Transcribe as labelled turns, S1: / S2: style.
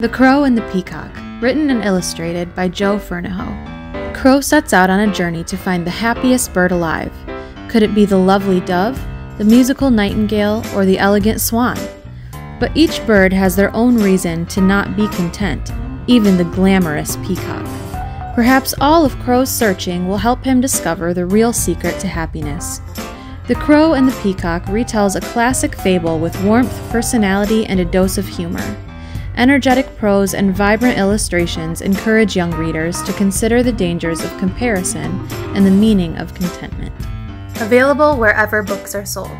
S1: The Crow and the Peacock, written and illustrated by Jo Fernihough. Crow sets out on a journey to find the happiest bird alive. Could it be the lovely dove, the musical nightingale, or the elegant swan? But each bird has their own reason to not be content, even the glamorous peacock. Perhaps all of Crow's searching will help him discover the real secret to happiness. The Crow and the Peacock retells a classic fable with warmth, personality, and a dose of humor. Energetic prose and vibrant illustrations encourage young readers to consider the dangers of comparison and the meaning of contentment.
S2: Available wherever books are sold.